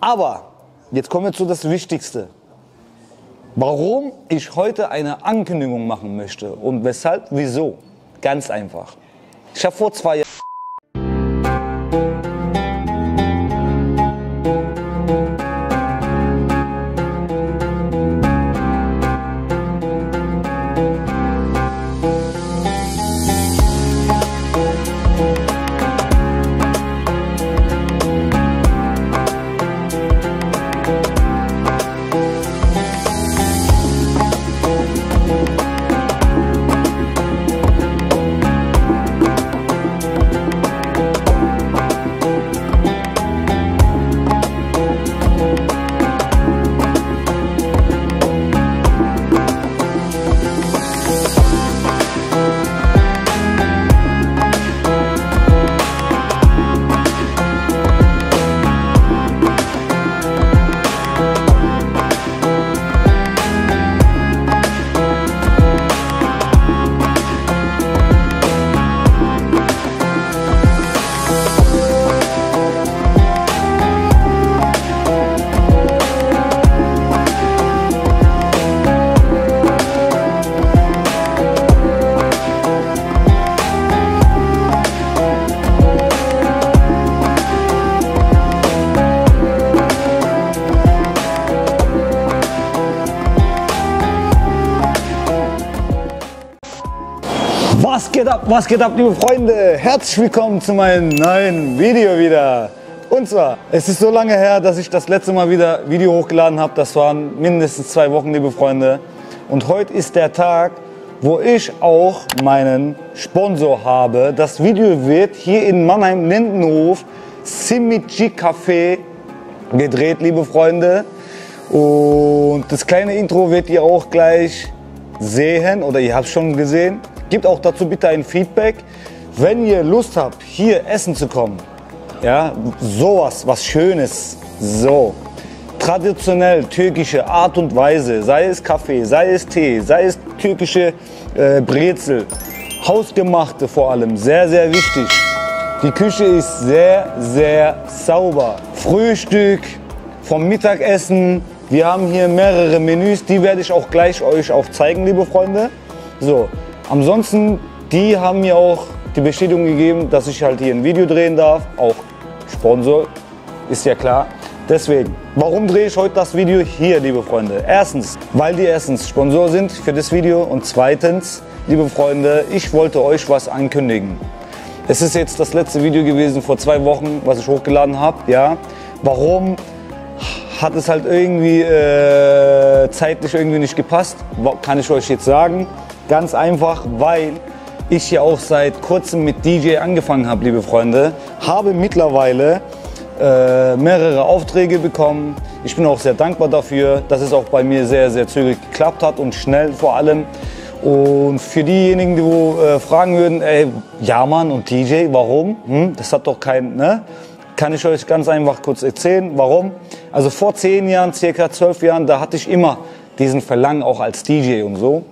Aber jetzt kommen wir zu das Wichtigste. Warum ich heute eine Ankündigung machen möchte und weshalb, wieso. Ganz einfach. Ich habe vor zwei Jahren Was geht ab, liebe Freunde? Herzlich willkommen zu meinem neuen Video wieder. Und zwar, es ist so lange her, dass ich das letzte Mal wieder Video hochgeladen habe. Das waren mindestens zwei Wochen, liebe Freunde. Und heute ist der Tag, wo ich auch meinen Sponsor habe. Das Video wird hier in Mannheim-Lindenhof Simichi Café gedreht, liebe Freunde. Und das kleine Intro wird ihr auch gleich sehen oder ihr habt es schon gesehen. Gebt auch dazu bitte ein Feedback. Wenn ihr Lust habt, hier essen zu kommen, ja, sowas, was Schönes, so, traditionell türkische Art und Weise, sei es Kaffee, sei es Tee, sei es türkische äh, Brezel, hausgemachte vor allem, sehr, sehr wichtig. Die Küche ist sehr, sehr sauber. Frühstück, vom Mittagessen, wir haben hier mehrere Menüs, die werde ich auch gleich euch auch zeigen, liebe Freunde. So, Ansonsten, die haben mir auch die Bestätigung gegeben, dass ich halt hier ein Video drehen darf. Auch Sponsor, ist ja klar. Deswegen, warum drehe ich heute das Video hier, liebe Freunde? Erstens, weil die erstens Sponsor sind für das Video und zweitens, liebe Freunde, ich wollte euch was ankündigen. Es ist jetzt das letzte Video gewesen vor zwei Wochen, was ich hochgeladen habe. Ja, warum hat es halt irgendwie äh, zeitlich irgendwie nicht gepasst? Kann ich euch jetzt sagen. Ganz einfach, weil ich ja auch seit kurzem mit DJ angefangen habe, liebe Freunde. Habe mittlerweile äh, mehrere Aufträge bekommen. Ich bin auch sehr dankbar dafür, dass es auch bei mir sehr, sehr zügig geklappt hat und schnell vor allem. Und für diejenigen, die wo, äh, fragen würden, ey, ja Mann und DJ, warum? Hm, das hat doch kein, ne? Kann ich euch ganz einfach kurz erzählen, warum? Also vor zehn Jahren, circa zwölf Jahren, da hatte ich immer diesen Verlangen auch als DJ und so.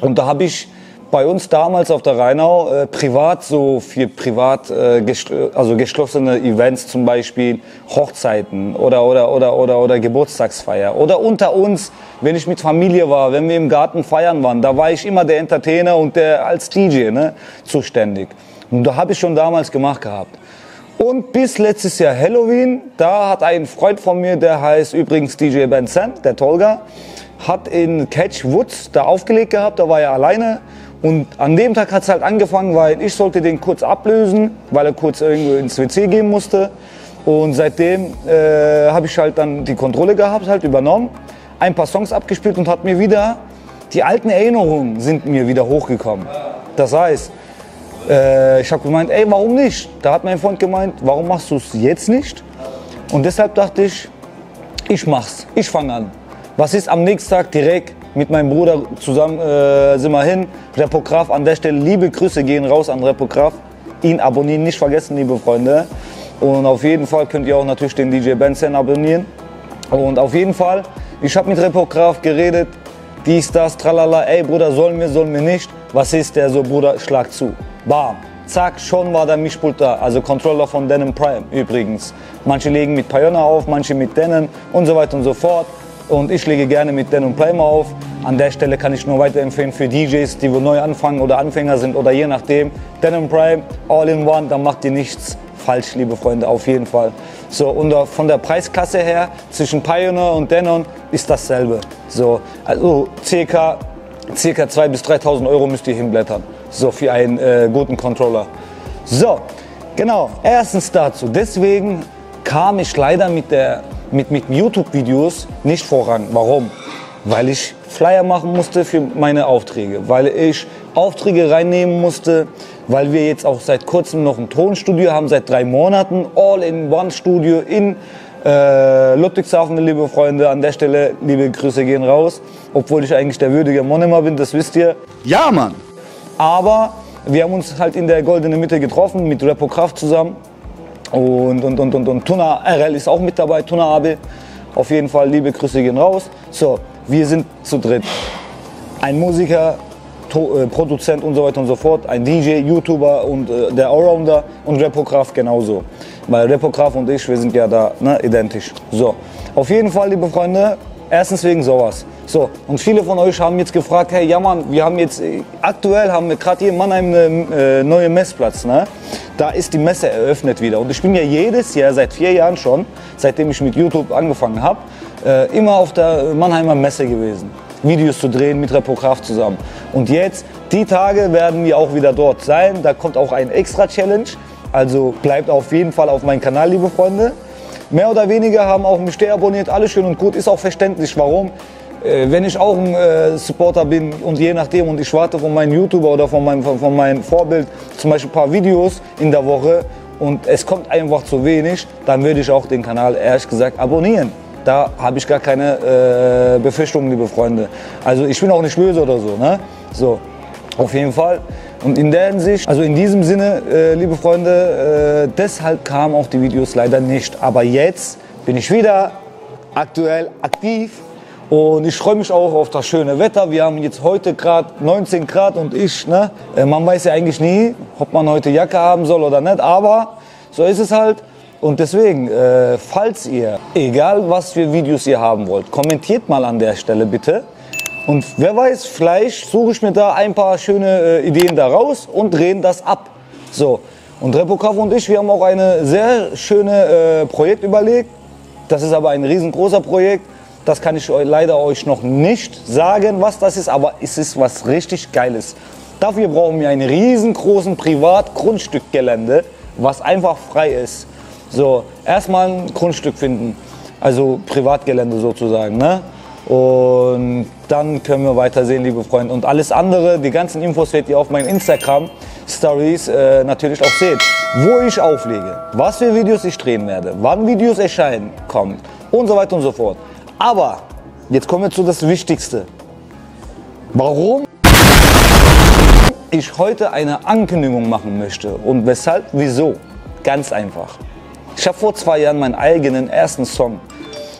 Und da habe ich bei uns damals auf der Rheinau äh, privat so für privat äh, gestr also geschlossene Events zum Beispiel Hochzeiten oder oder oder oder oder Geburtstagsfeier. Oder unter uns wenn ich mit Familie war wenn wir im Garten feiern waren da war ich immer der Entertainer und der als DJ ne, zuständig. Und da habe ich schon damals gemacht gehabt. Und bis letztes Jahr Halloween da hat ein Freund von mir der heißt übrigens DJ Ben Sand der Tolga hat in Catch Woods da aufgelegt gehabt, da war er alleine. Und an dem Tag hat es halt angefangen, weil ich sollte den kurz ablösen, weil er kurz irgendwo ins WC gehen musste. Und seitdem äh, habe ich halt dann die Kontrolle gehabt, halt übernommen, ein paar Songs abgespielt und hat mir wieder, die alten Erinnerungen sind mir wieder hochgekommen. Das heißt, äh, ich habe gemeint, ey, warum nicht? Da hat mein Freund gemeint, warum machst du es jetzt nicht? Und deshalb dachte ich, ich mach's, ich fange an. Was ist am nächsten Tag direkt mit meinem Bruder zusammen äh, sind wir hin. Repograf an der Stelle, liebe Grüße gehen raus an Repograf. Ihn abonnieren, nicht vergessen, liebe Freunde. Und auf jeden Fall könnt ihr auch natürlich den DJ Benson abonnieren. Und auf jeden Fall, ich habe mit Repograf geredet, dies, das, tralala, ey Bruder, sollen wir, sollen wir nicht. Was ist der so, Bruder, schlag zu. Bam. Zack, schon war der Mischpult da, also Controller von Denim Prime übrigens. Manche legen mit Pioneer auf, manche mit Denon und so weiter und so fort. Und ich lege gerne mit Denon Primer auf. An der Stelle kann ich nur weiterempfehlen für DJs, die neu anfangen oder Anfänger sind oder je nachdem. Denon Prime, all in one, da macht ihr nichts falsch, liebe Freunde, auf jeden Fall. So, und von der Preisklasse her, zwischen Pioneer und Denon ist dasselbe. So, also circa, circa 2.000 bis 3.000 Euro müsst ihr hinblättern. So, für einen äh, guten Controller. So, genau, erstens dazu. Deswegen kam ich leider mit, der, mit, mit YouTube-Videos nicht voran. Warum? Weil ich Flyer machen musste für meine Aufträge, weil ich Aufträge reinnehmen musste, weil wir jetzt auch seit kurzem noch ein Tonstudio haben, seit drei Monaten, All-in-One-Studio in äh, Ludwigshafen, liebe Freunde. An der Stelle, liebe Grüße gehen raus, obwohl ich eigentlich der würdige Monomer bin, das wisst ihr. Ja, Mann! Aber wir haben uns halt in der goldenen Mitte getroffen mit Repo Kraft zusammen und, und, und, und, und Tuna RL ist auch mit dabei, Tuna AB. Auf jeden Fall, liebe Grüße gehen raus. So, wir sind zu dritt. Ein Musiker, to, äh, Produzent und so weiter und so fort, ein DJ, YouTuber und äh, der Allrounder und Repokraft genauso. Weil Repokraft und ich, wir sind ja da ne, identisch. So, auf jeden Fall, liebe Freunde, erstens wegen sowas. So, und viele von euch haben jetzt gefragt, hey, ja Mann, wir haben jetzt, äh, aktuell haben wir gerade hier in Mannheim eine äh, neue Messplatz, ne? Da ist die Messe eröffnet wieder. Und ich bin ja jedes Jahr, seit vier Jahren schon, seitdem ich mit YouTube angefangen habe, äh, immer auf der Mannheimer Messe gewesen. Videos zu drehen mit Repograph zusammen. Und jetzt, die Tage werden wir auch wieder dort sein. Da kommt auch ein extra Challenge. Also bleibt auf jeden Fall auf meinem Kanal, liebe Freunde. Mehr oder weniger haben auch mich deabonniert, alles schön und gut, ist auch verständlich. Warum? Äh, wenn ich auch ein äh, Supporter bin und je nachdem und ich warte von meinem YouTuber oder von meinem, von, von meinem Vorbild zum Beispiel ein paar Videos in der Woche und es kommt einfach zu wenig, dann würde ich auch den Kanal ehrlich gesagt abonnieren. Da habe ich gar keine äh, Befürchtungen, liebe Freunde. Also ich bin auch nicht böse oder so. Ne? So, auf jeden Fall. Und in der Hinsicht, also in diesem Sinne, äh, liebe Freunde, äh, deshalb kamen auch die Videos leider nicht. Aber jetzt bin ich wieder aktuell aktiv und ich freue mich auch auf das schöne Wetter. Wir haben jetzt heute gerade 19 Grad und ich, ne, äh, man weiß ja eigentlich nie, ob man heute Jacke haben soll oder nicht, aber so ist es halt. Und deswegen, äh, falls ihr, egal was für Videos ihr haben wollt, kommentiert mal an der Stelle bitte. Und wer weiß, vielleicht suche ich mir da ein paar schöne äh, Ideen daraus und drehen das ab. So, und Repokaf und ich, wir haben auch eine sehr schöne äh, Projekt überlegt. Das ist aber ein riesengroßer Projekt. Das kann ich leider euch noch nicht sagen, was das ist, aber es ist was richtig Geiles. Dafür brauchen wir einen riesengroßen Privatgrundstückgelände, was einfach frei ist. So, erstmal ein Grundstück finden, also Privatgelände sozusagen. Ne? Und dann können wir weitersehen, liebe Freunde. Und alles andere, die ganzen Infos werdet ihr auf meinen Instagram Stories äh, natürlich auch sehen. Wo ich auflege, was für Videos ich drehen werde, wann Videos erscheinen, kommen und so weiter und so fort. Aber jetzt kommen wir zu das Wichtigste. Warum ich heute eine Ankündigung machen möchte und weshalb, wieso? Ganz einfach. Ich habe vor zwei Jahren meinen eigenen ersten Song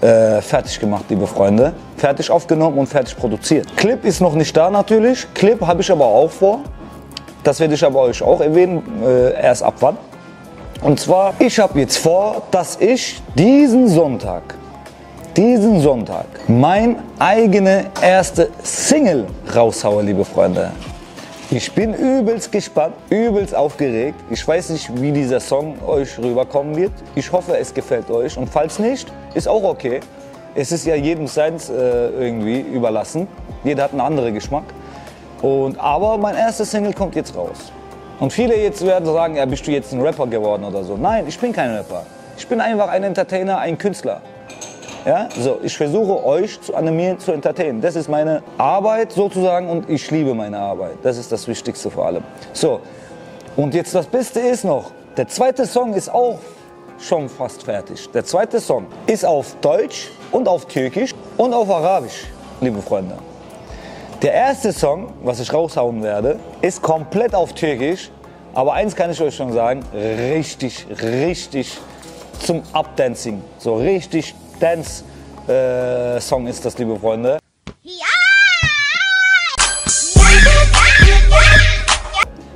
äh, fertig gemacht, liebe Freunde. Fertig aufgenommen und fertig produziert. Clip ist noch nicht da natürlich. Clip habe ich aber auch vor. Das werde ich aber euch auch erwähnen, äh, erst ab wann. Und zwar, ich habe jetzt vor, dass ich diesen Sonntag diesen Sonntag mein eigene erste Single raushaue, liebe Freunde. Ich bin übelst gespannt, übelst aufgeregt. Ich weiß nicht, wie dieser Song euch rüberkommen wird. Ich hoffe, es gefällt euch. Und falls nicht, ist auch okay. Es ist ja jedem seins äh, irgendwie überlassen. Jeder hat einen anderen Geschmack. Und, aber mein erstes Single kommt jetzt raus. Und viele jetzt werden sagen, ja, bist du jetzt ein Rapper geworden oder so. Nein, ich bin kein Rapper. Ich bin einfach ein Entertainer, ein Künstler. Ja? So, ich versuche euch zu animieren, zu entertainen. Das ist meine Arbeit sozusagen und ich liebe meine Arbeit. Das ist das Wichtigste vor allem. So, und jetzt das Beste ist noch, der zweite Song ist auch schon fast fertig. Der zweite Song ist auf Deutsch und auf Türkisch und auf Arabisch, liebe Freunde. Der erste Song, was ich raushauen werde, ist komplett auf Türkisch. Aber eins kann ich euch schon sagen, richtig, richtig zum Updancing. So richtig Dance-Song äh, ist das, liebe Freunde.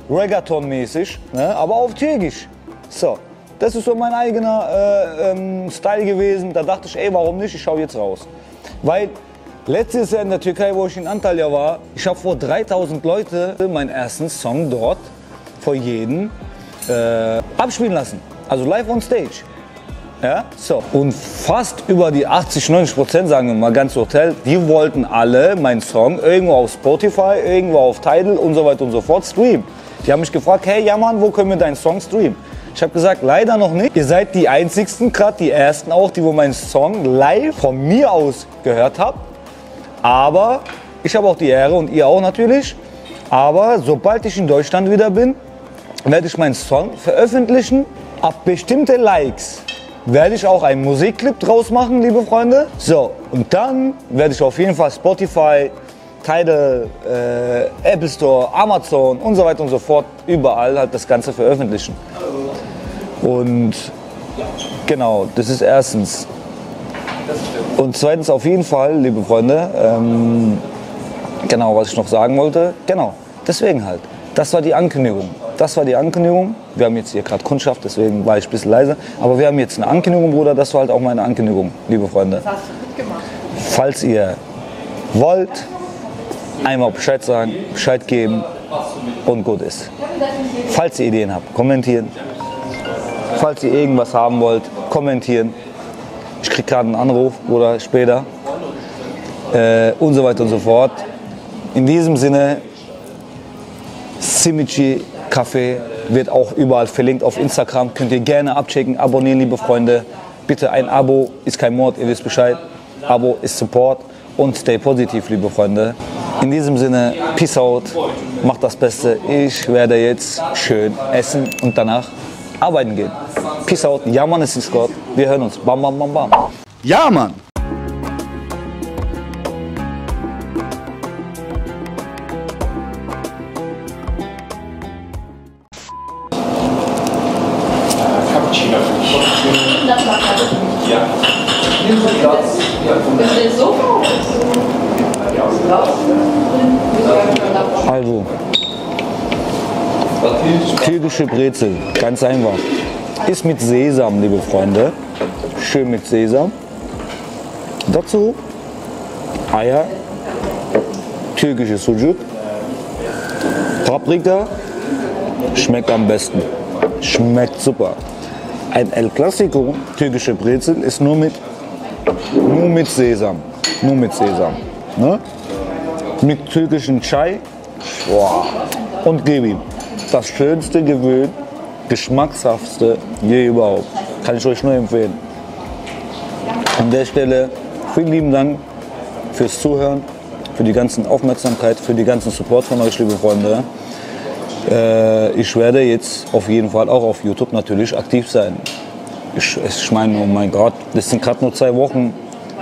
Reggaeton-mäßig, ne? aber auf Türkisch. So, Das ist so mein eigener äh, ähm, Style gewesen. Da dachte ich, ey, warum nicht? Ich schaue jetzt raus. Weil letztes Jahr in der Türkei, wo ich in Antalya war, ich habe vor 3000 Leute meinen ersten Song dort vor jedem äh, abspielen lassen. Also live on stage. Ja, so. Und fast über die 80, 90 Prozent, sagen wir mal, ganz Hotel, die wollten alle meinen Song irgendwo auf Spotify, irgendwo auf Tidal und so weiter und so fort streamen. Die haben mich gefragt, hey, ja Mann, wo können wir deinen Song streamen? Ich habe gesagt, leider noch nicht. Ihr seid die einzigsten, gerade die ersten auch, die wo meinen Song live von mir aus gehört habt. Aber ich habe auch die Ehre und ihr auch natürlich. Aber sobald ich in Deutschland wieder bin, werde ich meinen Song veröffentlichen. Ab bestimmte Likes werde ich auch einen Musikclip draus machen, liebe Freunde. So, und dann werde ich auf jeden Fall Spotify, Tidal, äh, Apple Store, Amazon und so weiter und so fort überall halt das Ganze veröffentlichen. Und genau, das ist erstens. Und zweitens auf jeden Fall, liebe Freunde, ähm, genau, was ich noch sagen wollte, genau, deswegen halt. Das war die Ankündigung. Das war die Ankündigung. Wir haben jetzt hier gerade Kundschaft, deswegen war ich ein bisschen leise. Aber wir haben jetzt eine Ankündigung, Bruder. Das war halt auch meine Ankündigung, liebe Freunde. Das hast du gut gemacht. Falls ihr wollt, einmal Bescheid sagen, Bescheid geben und gut ist. Falls ihr Ideen habt, kommentieren. Falls ihr irgendwas haben wollt, kommentieren. Ich krieg gerade einen Anruf oder später. Äh, und so weiter und so fort. In diesem Sinne, Simici Café wird auch überall verlinkt auf Instagram. Könnt ihr gerne abchecken, abonnieren, liebe Freunde. Bitte ein Abo ist kein Mord, ihr wisst Bescheid. Abo ist Support und stay positiv, liebe Freunde. In diesem Sinne, peace out, macht das Beste. Ich werde jetzt schön essen und danach arbeiten gehen. Peace out, ja Mann, es ist Gott. Wir hören uns. Bam, bam, bam, bam. Ja Mann! Also. Ja. Ist das so? Also, türkische Brezel, ganz einfach. Ist mit Sesam, liebe Freunde. Schön mit Sesam. Dazu Eier, türkische Sucuk, Paprika, schmeckt am besten. Schmeckt super. Ein El Clasico, türkische Brezel, ist nur mit, nur mit Sesam. Nur mit Sesam. Ne? Mit türkischen Chai. Boah. Und gib ihm. Das schönste Gewöhn, geschmackshaftste je überhaupt. Kann ich euch nur empfehlen. An der Stelle vielen lieben Dank fürs Zuhören, für die ganzen Aufmerksamkeit, für die ganzen Support von euch, liebe Freunde. Äh, ich werde jetzt auf jeden Fall auch auf YouTube natürlich aktiv sein. Ich, ich meine, oh mein Gott, das sind gerade nur zwei Wochen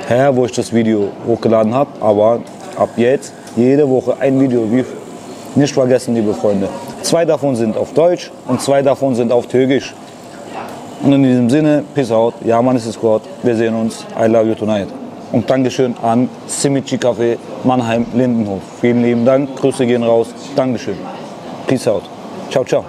her, wo ich das Video hochgeladen habe. Aber ab jetzt jede Woche ein Video. Nicht vergessen, liebe Freunde. Zwei davon sind auf Deutsch und zwei davon sind auf Türkisch. Und in diesem Sinne, peace out. Ja, Mann, es ist Gott. Wir sehen uns. I love you tonight. Und Dankeschön an Simici Café Mannheim Lindenhof. Vielen lieben Dank. Grüße gehen raus. Dankeschön. Peace out. Ciao, ciao.